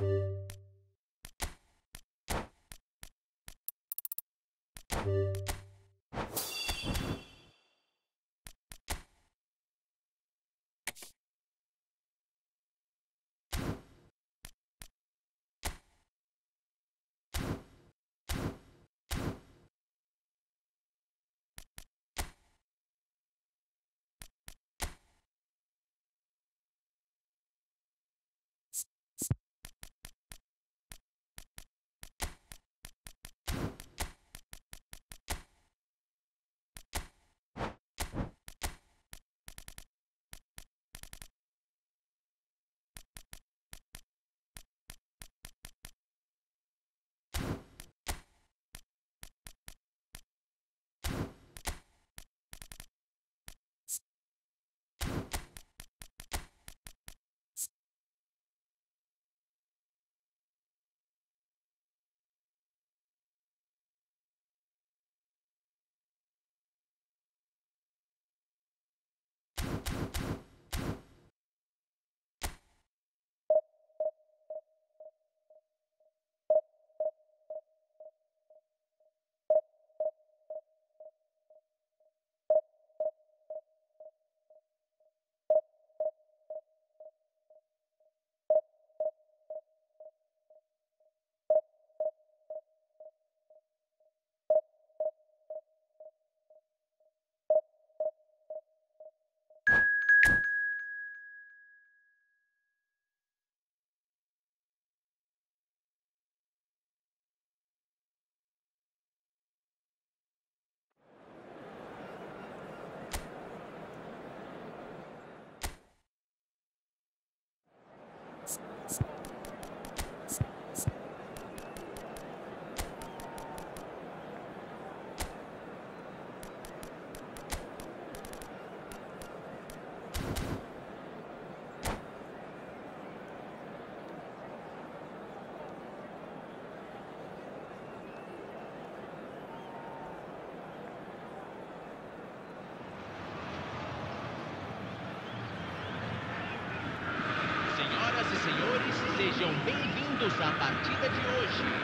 you sejam bem-vindos à partida de hoje.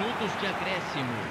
Minutos de acréscimo.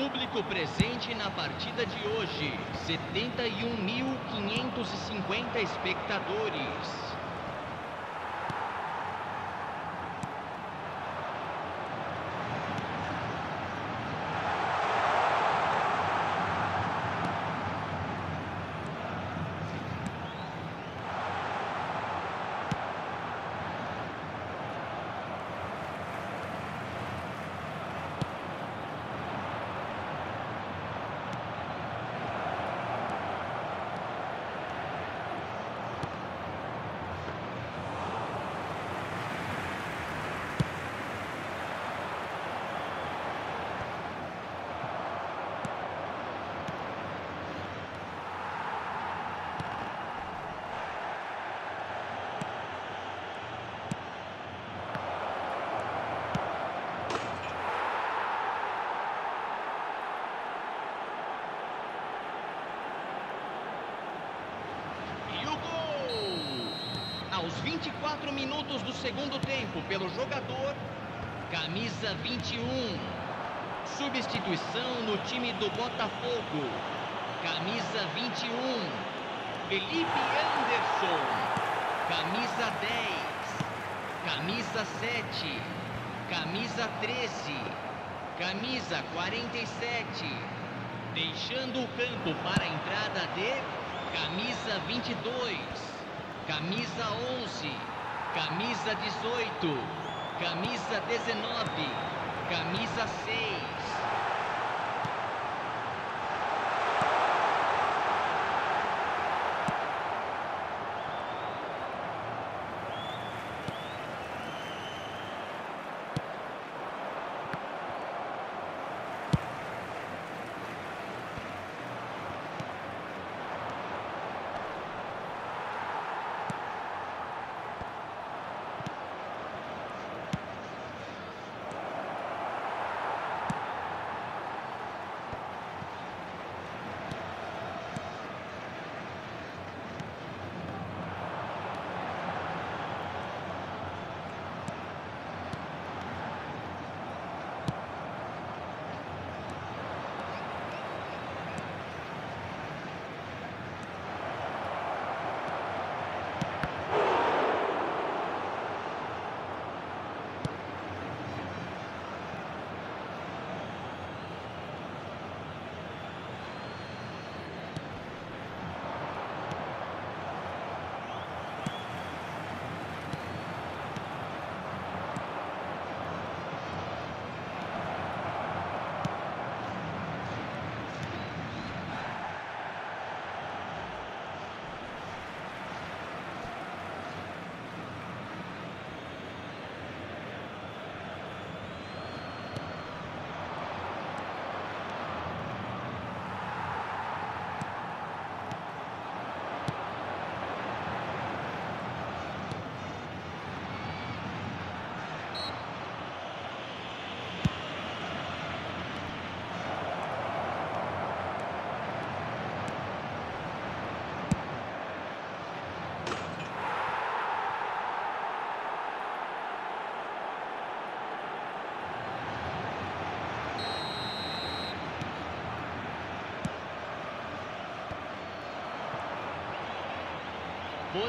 Público presente na partida de hoje: 71.550 espectadores. 24 minutos do segundo tempo, pelo jogador, camisa 21. Substituição no time do Botafogo. Camisa 21. Felipe Anderson. Camisa 10. Camisa 7. Camisa 13. Camisa 47. Deixando o campo para a entrada de Camisa 22, camisa 11, camisa 18, camisa 19, camisa 6.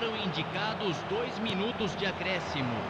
Foram indicados dois minutos de acréscimo.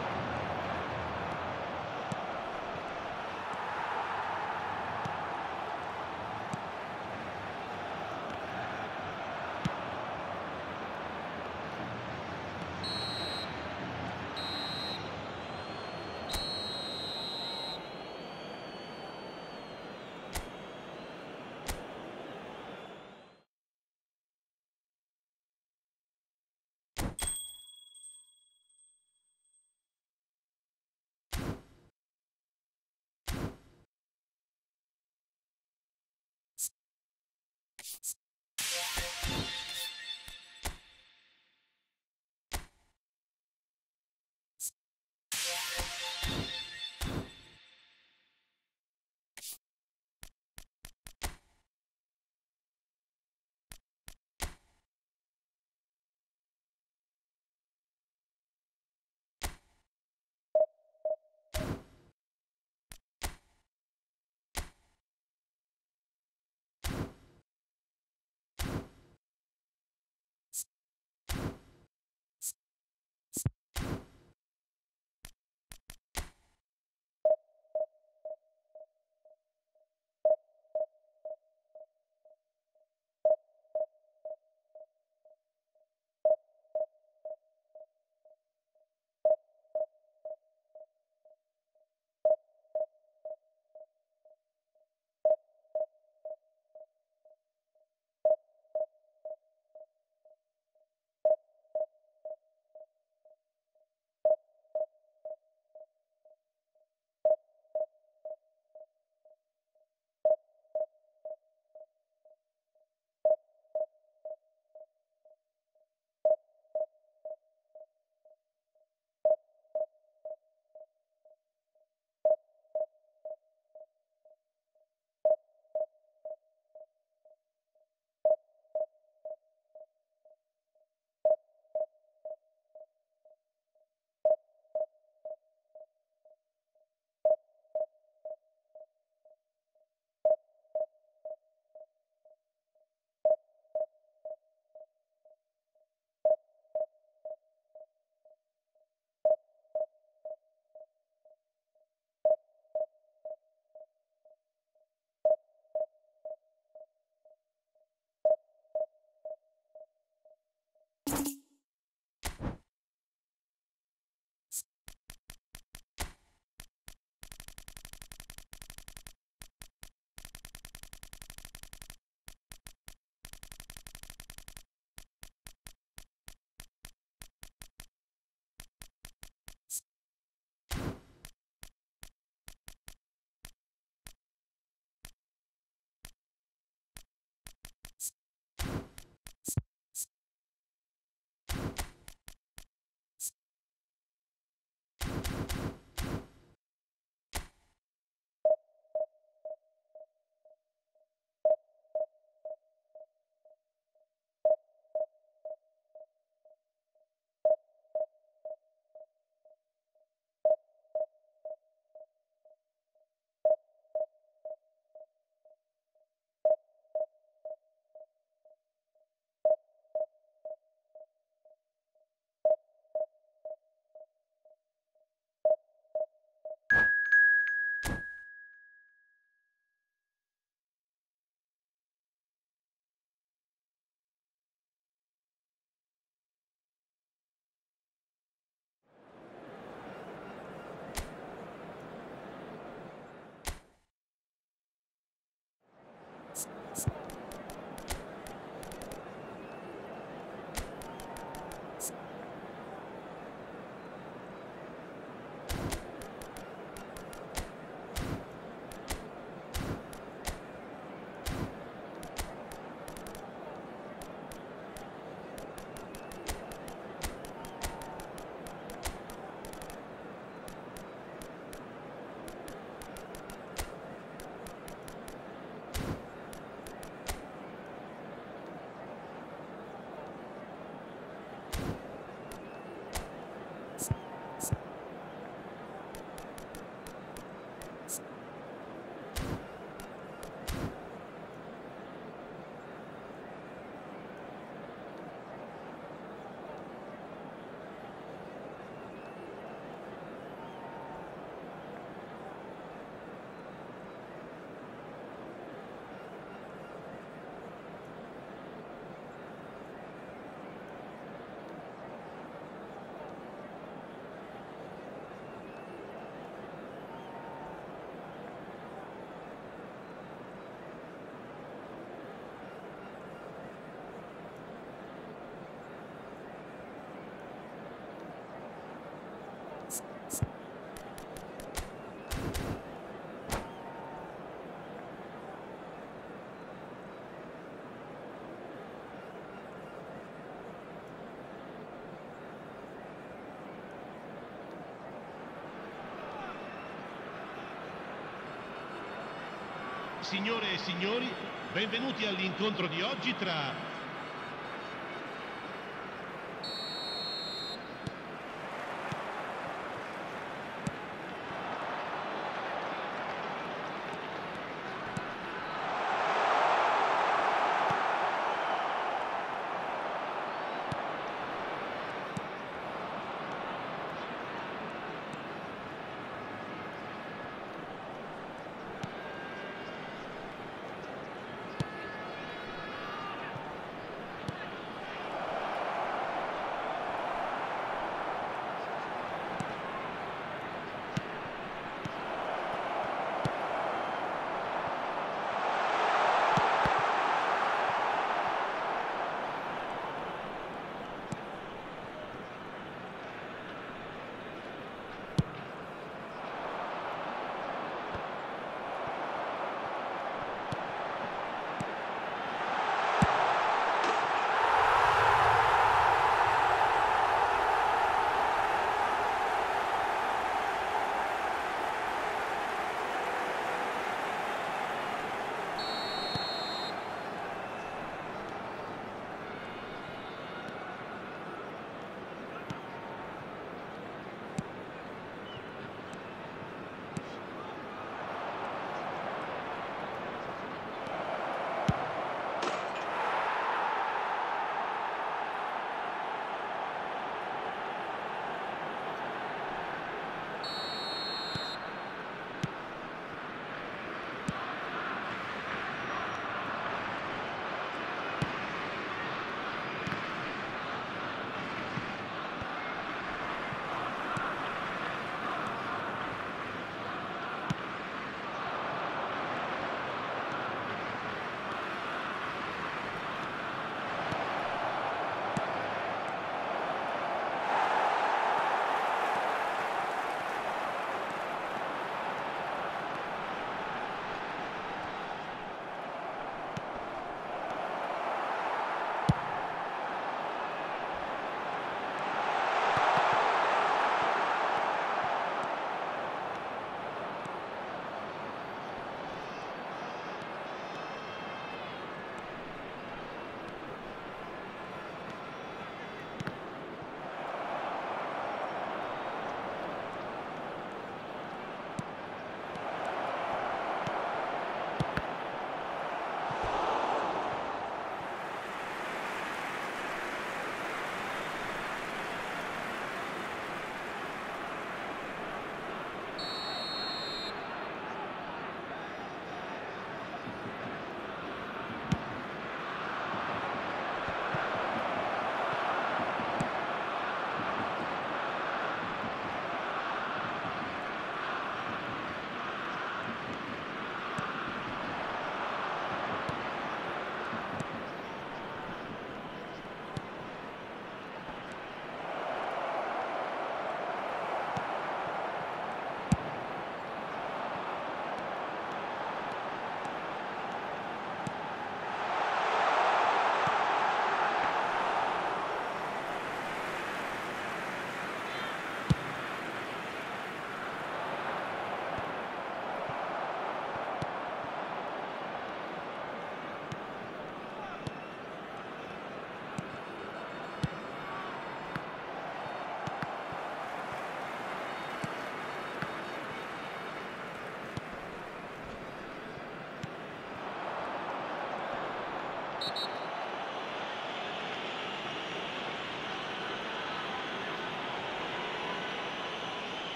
Signore e signori, benvenuti all'incontro di oggi tra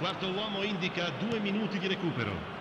quarto uomo indica due minuti di recupero.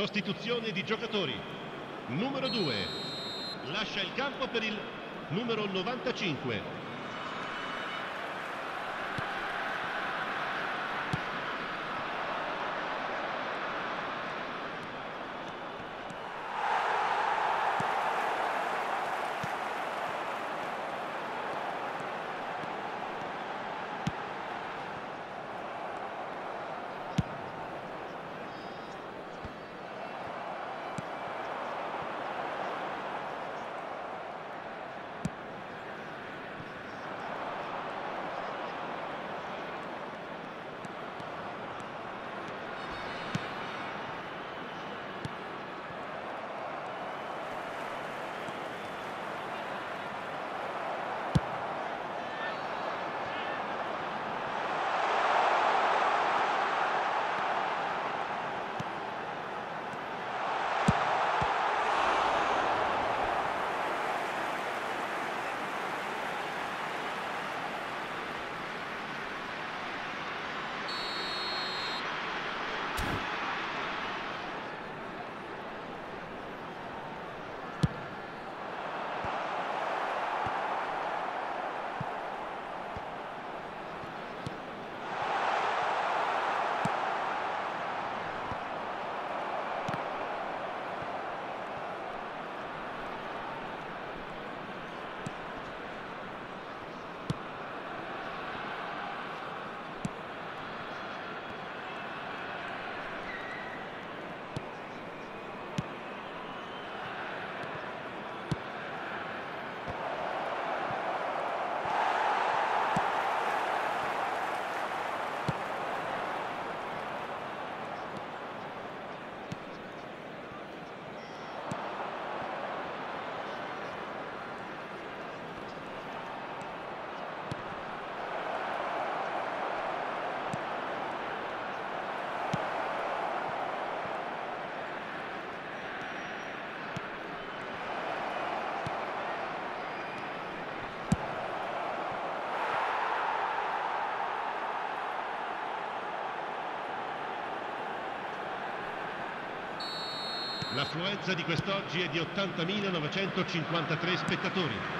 Sostituzione di giocatori. Numero 2. Lascia il campo per il numero 95. L'affluenza di quest'oggi è di 80.953 spettatori.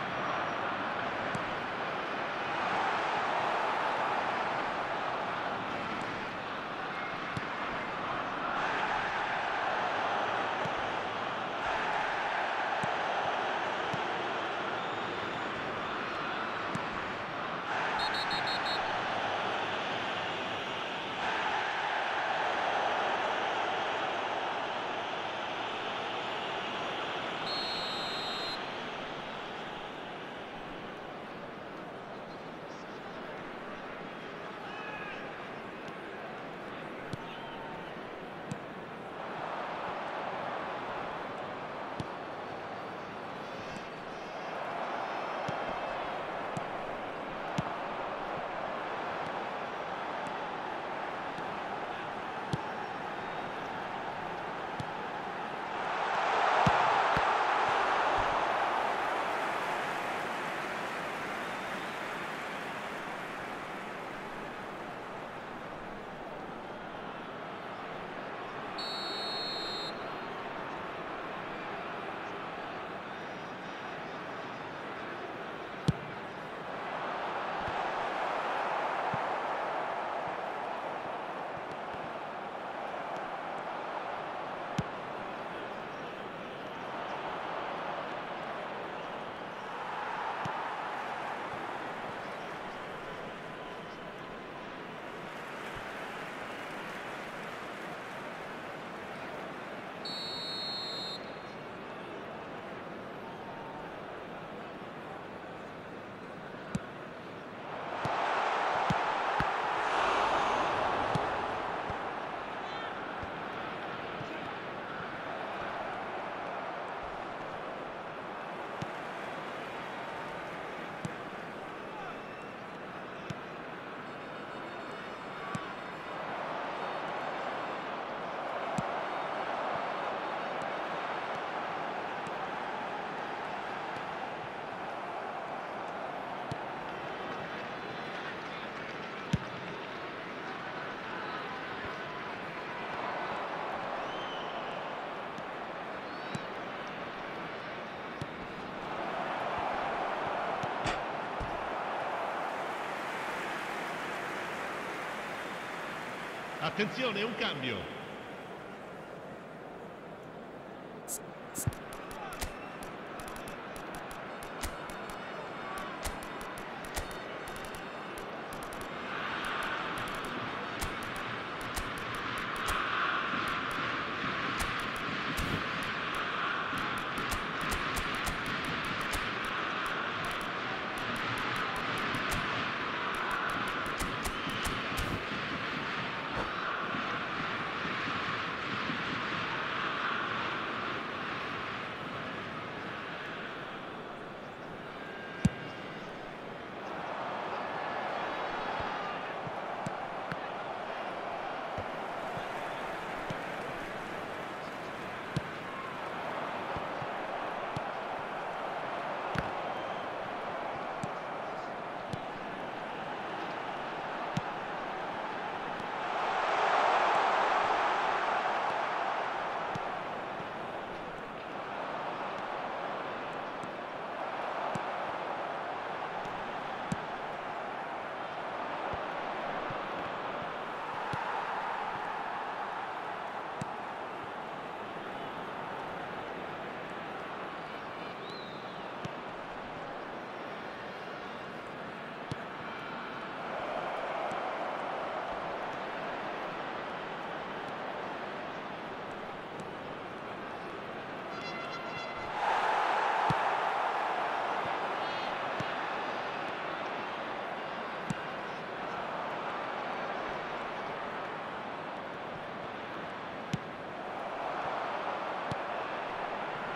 Attenzione, un cambio.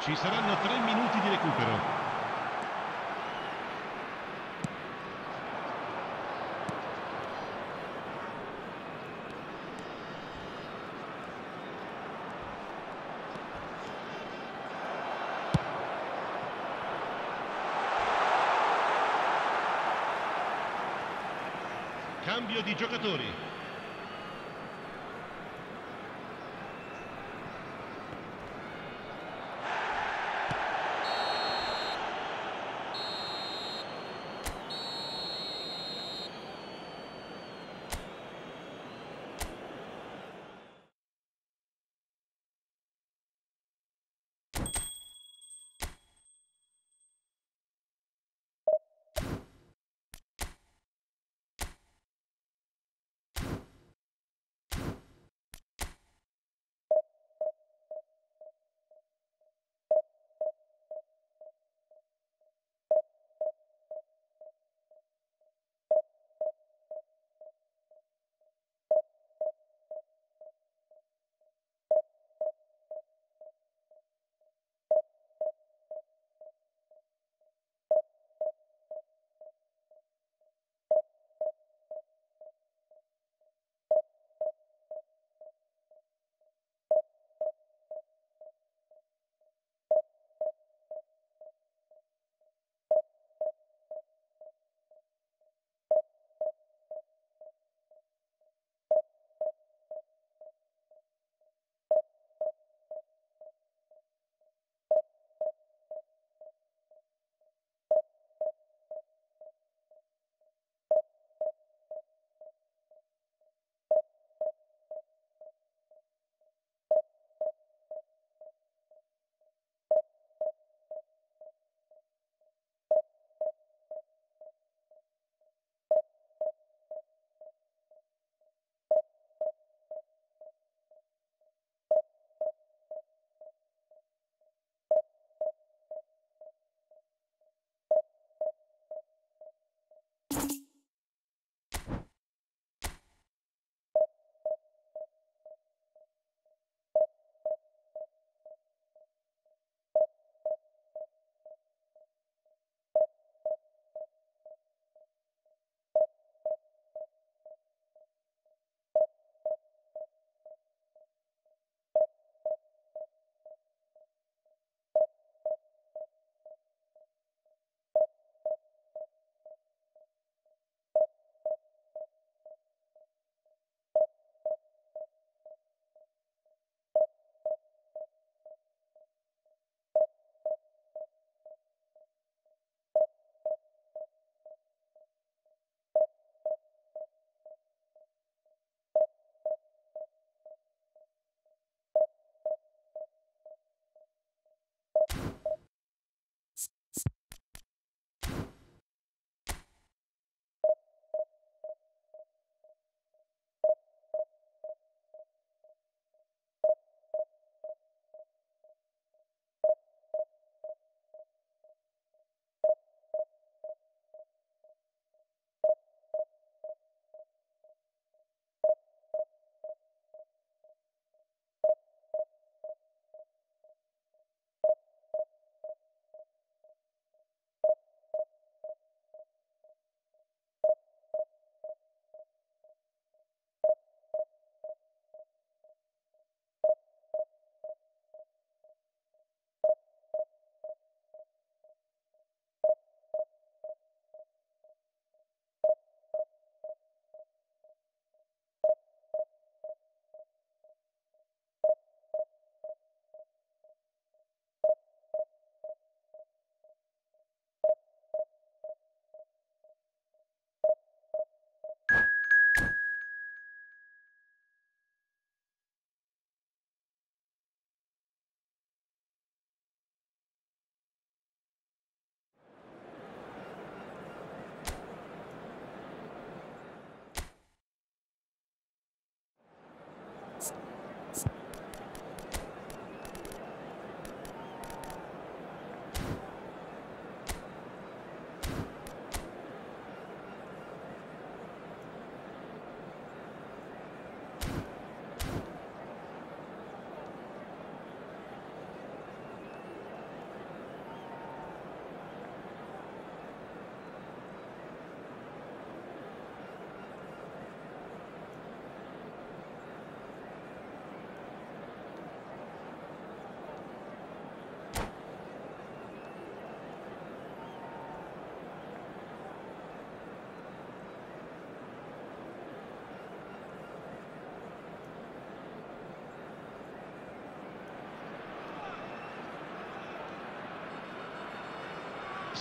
Ci saranno tre minuti di recupero. Cambio di giocatori.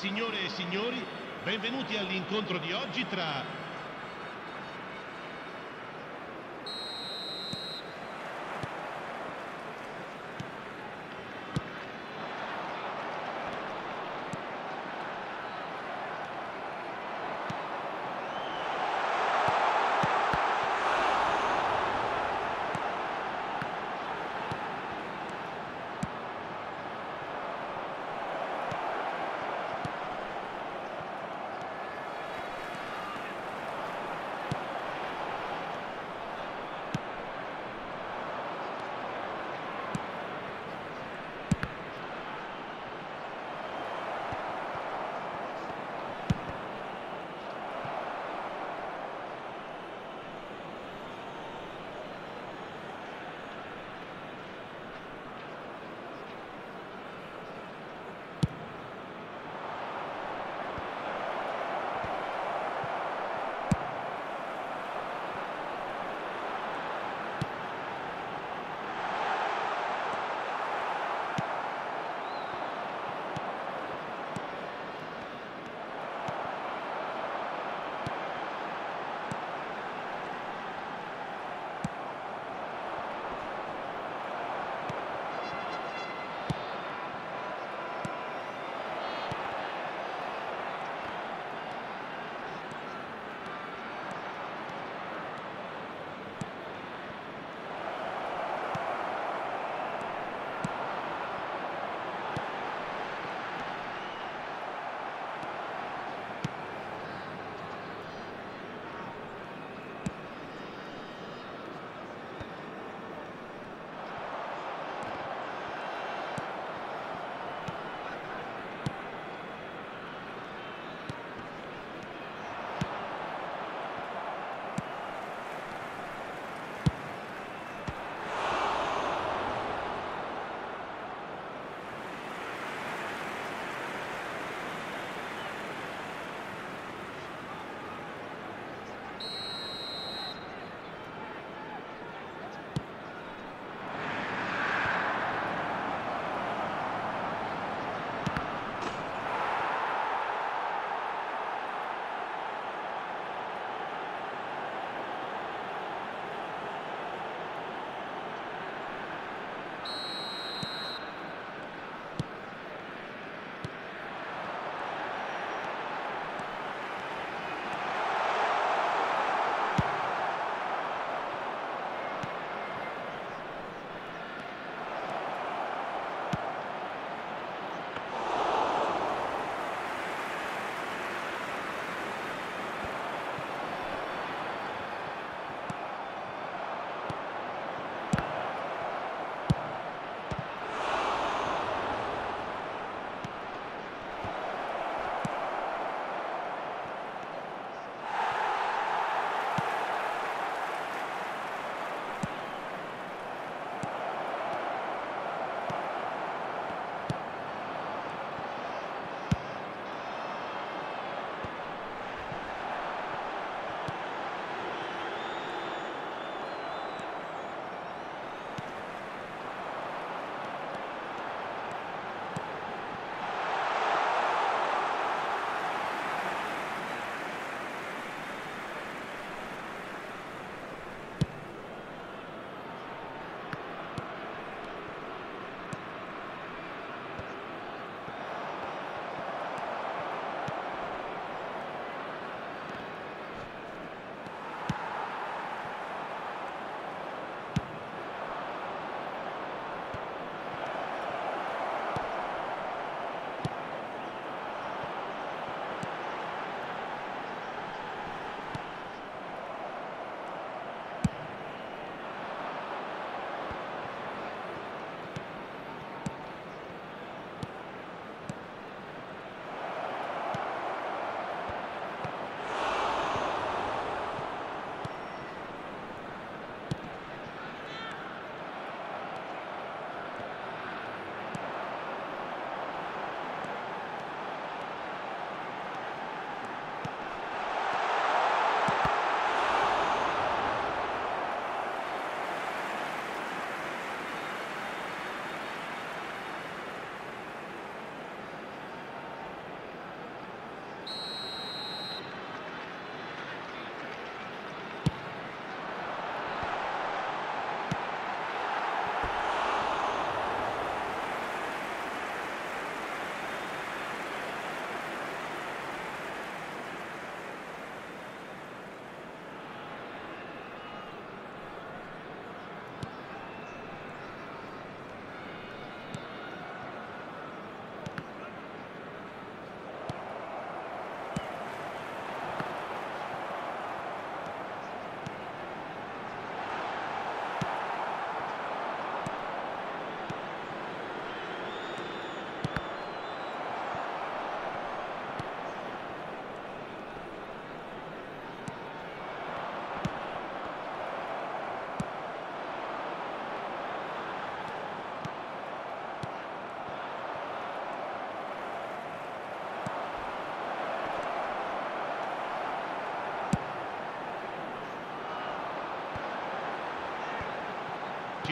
Signore e signori, benvenuti all'incontro di oggi tra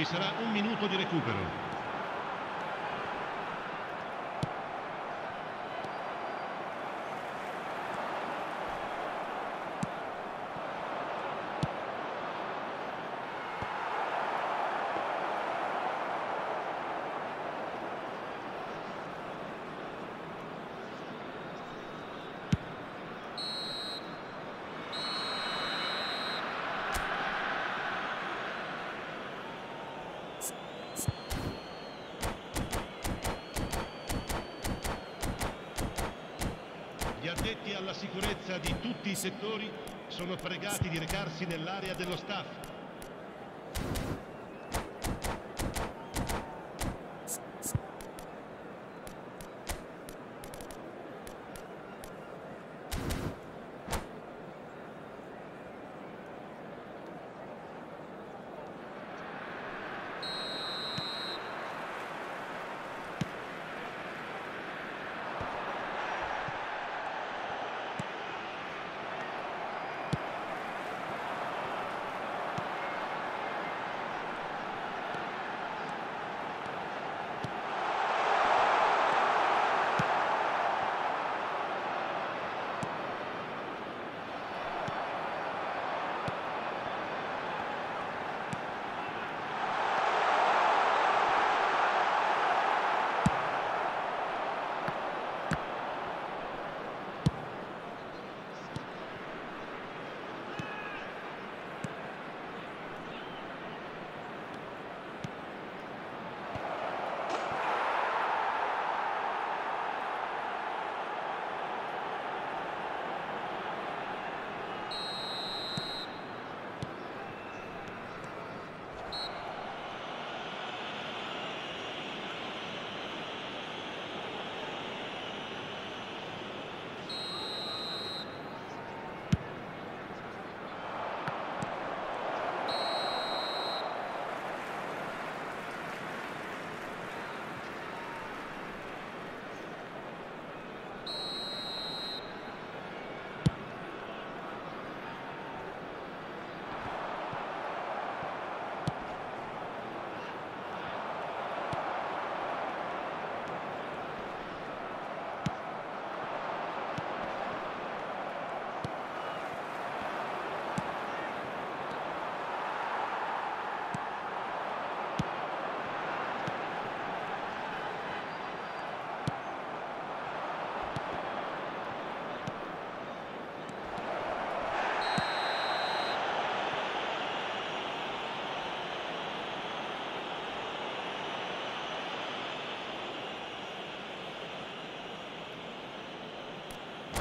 Ci sarà un minuto di recupero. Alla sicurezza di tutti i settori sono pregati di recarsi nell'area dello staff.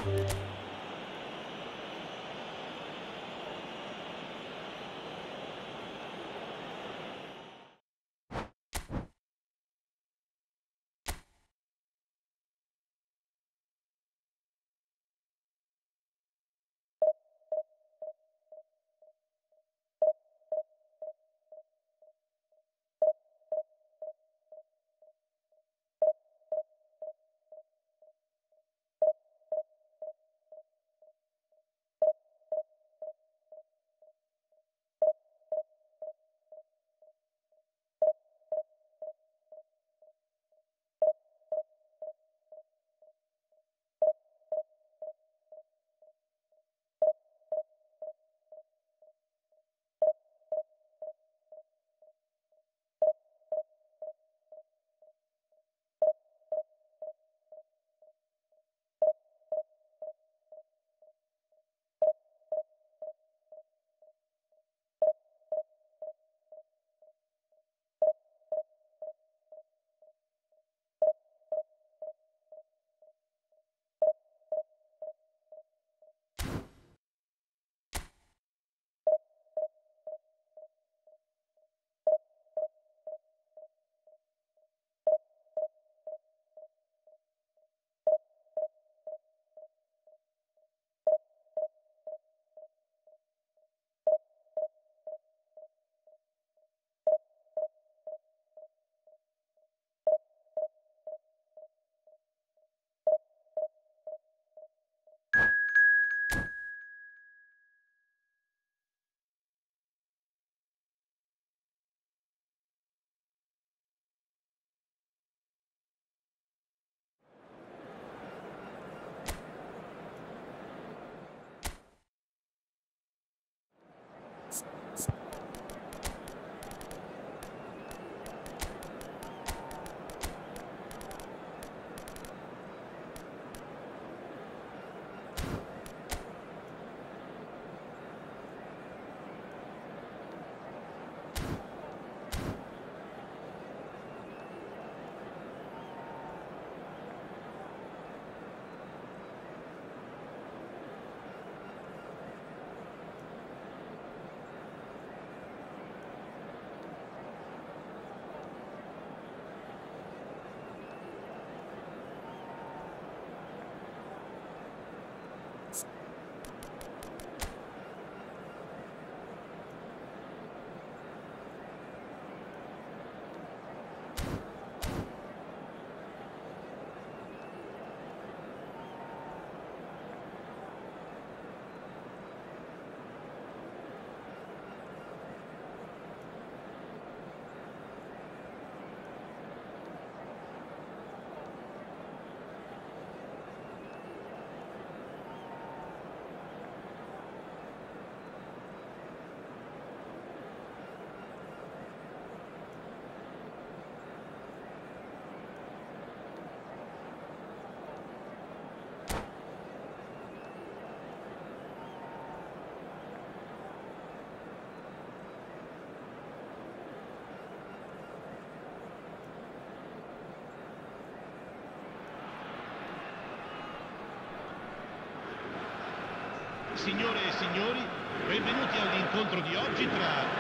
Yeah. Signore e signori, benvenuti all'incontro di oggi tra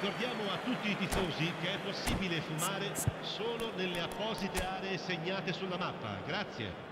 Ricordiamo a tutti i tifosi che è possibile fumare solo nelle apposite aree segnate sulla mappa. Grazie.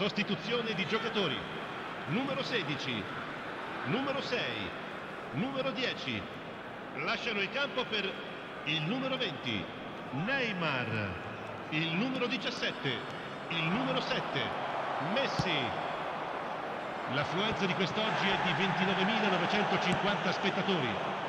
Sostituzione di giocatori. Numero 16, numero 6, numero 10. Lasciano il campo per il numero 20, Neymar. Il numero 17, il numero 7, Messi. L'affluenza di quest'oggi è di 29.950 spettatori.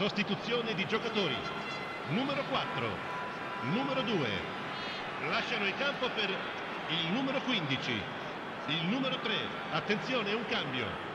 Sostituzione di giocatori. Numero 4, numero 2. Lasciano il campo per il numero 15, il numero 3. Attenzione, un cambio.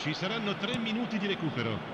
Ci saranno tre minuti di recupero.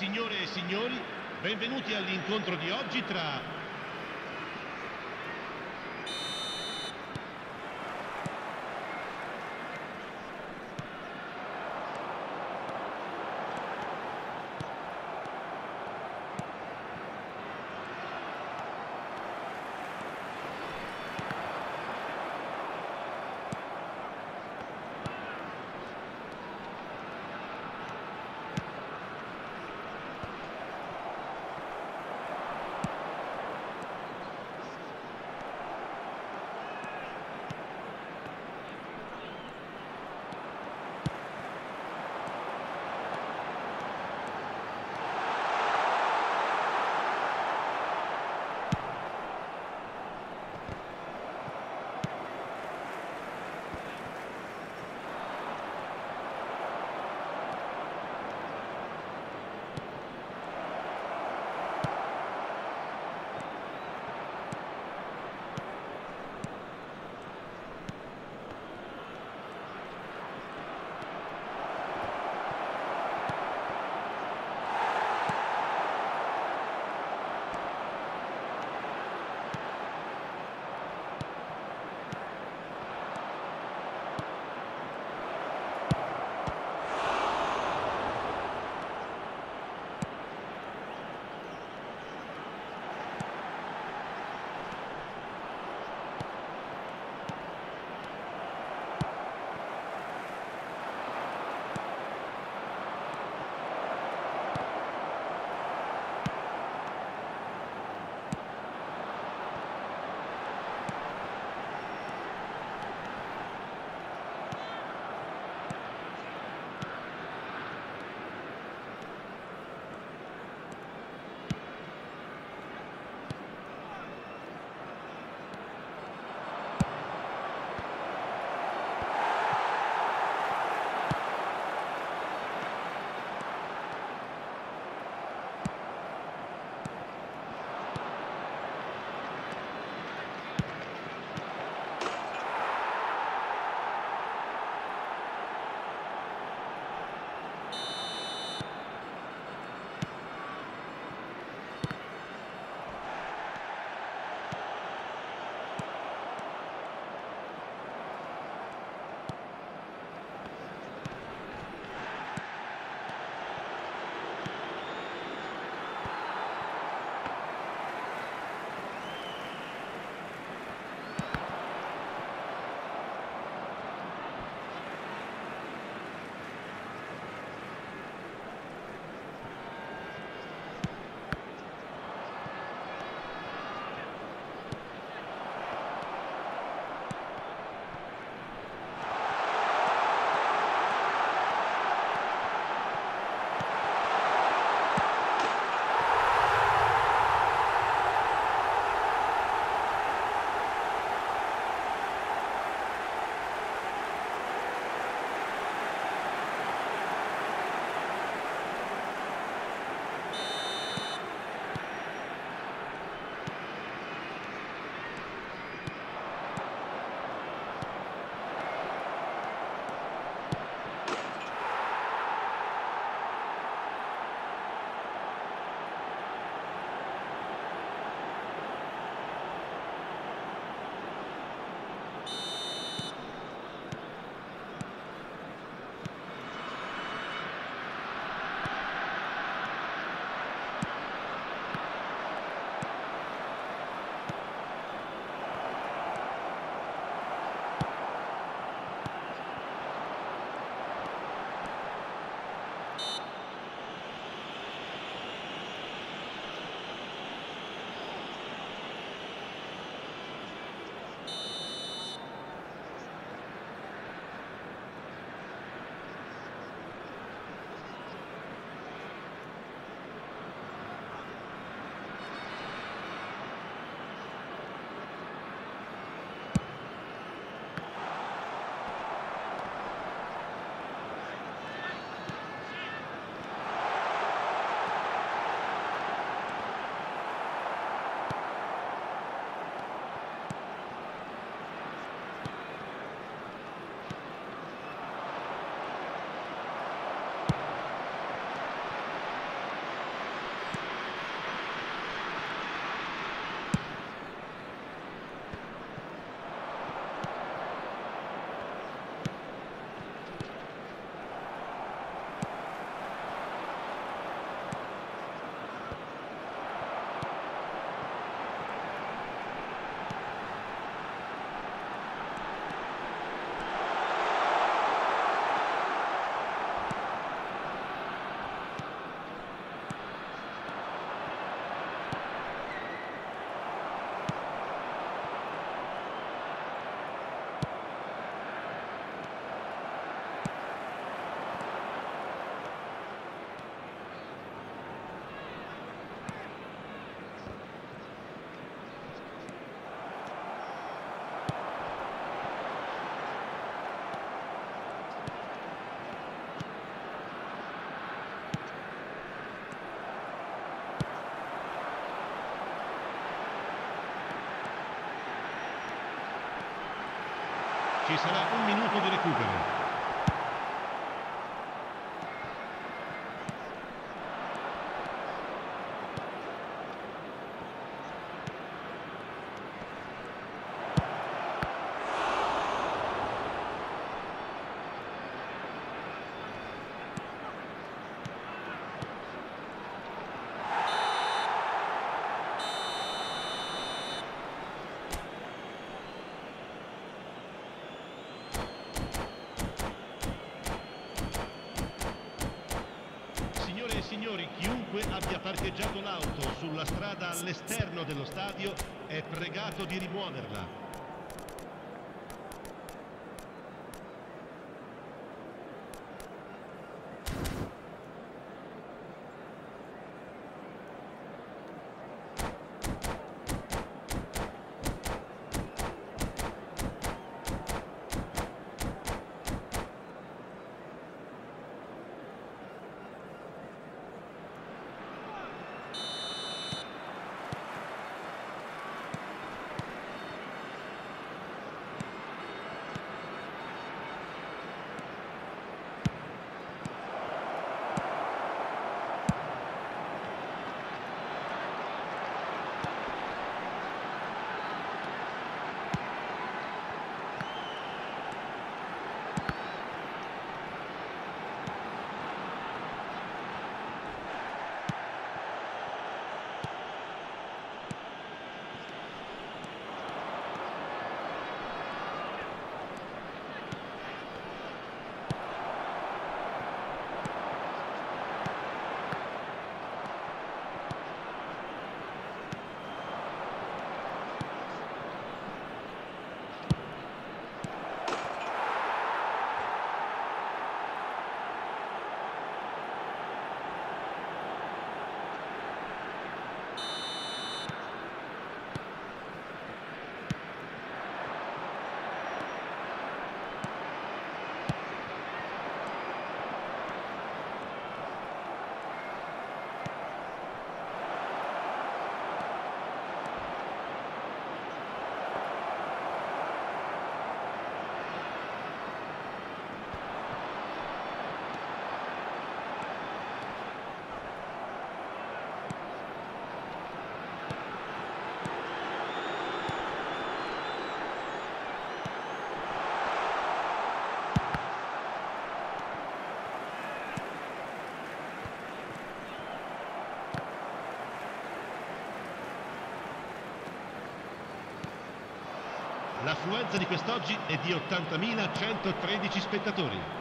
Signore e signori, benvenuti all'incontro di oggi tra Ci sarà un minuto di recupero. Signore e signori, chiunque abbia parcheggiato l'auto sulla strada all'esterno dello stadio è pregato di rimuoverla. L'affluenza di quest'oggi è di 80.113 spettatori.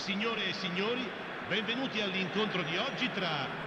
Signore e signori, benvenuti all'incontro di oggi tra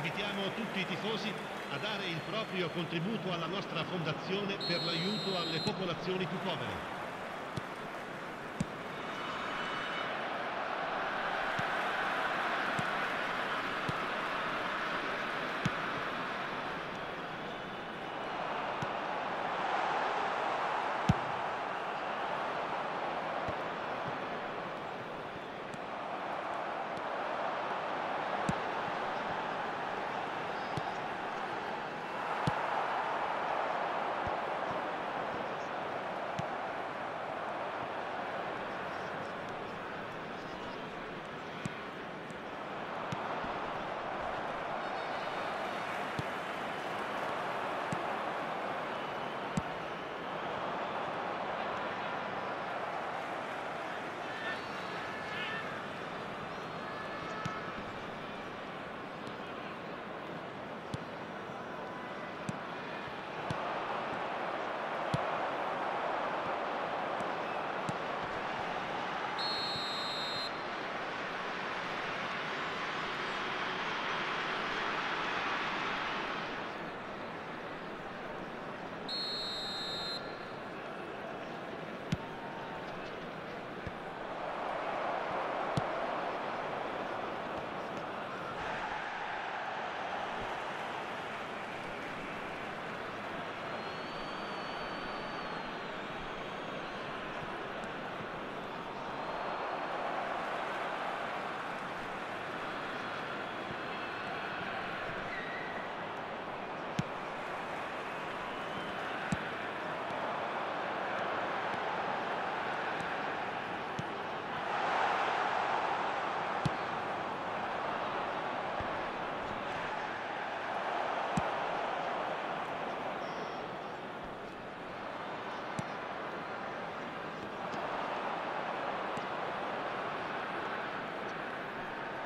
Invitiamo tutti i tifosi a dare il proprio contributo alla nostra fondazione per l'aiuto alle popolazioni più povere.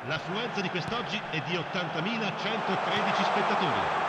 L'affluenza di quest'oggi è di 80.113 spettatori.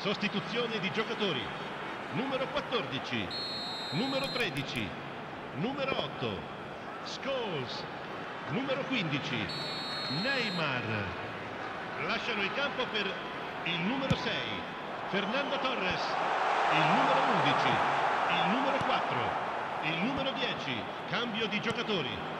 Sostituzione di giocatori. Numero 14, numero 13, numero 8, Scholes, numero 15, Neymar. Lasciano il campo per il numero 6, Fernando Torres, il numero 11, il numero 4, il numero 10, cambio di giocatori.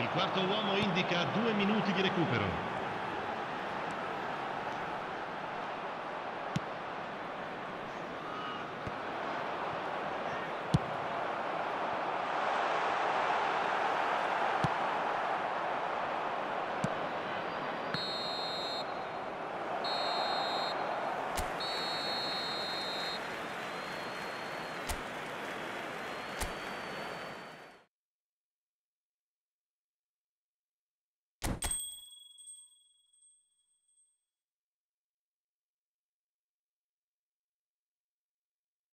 Il quarto uomo indica due minuti di recupero.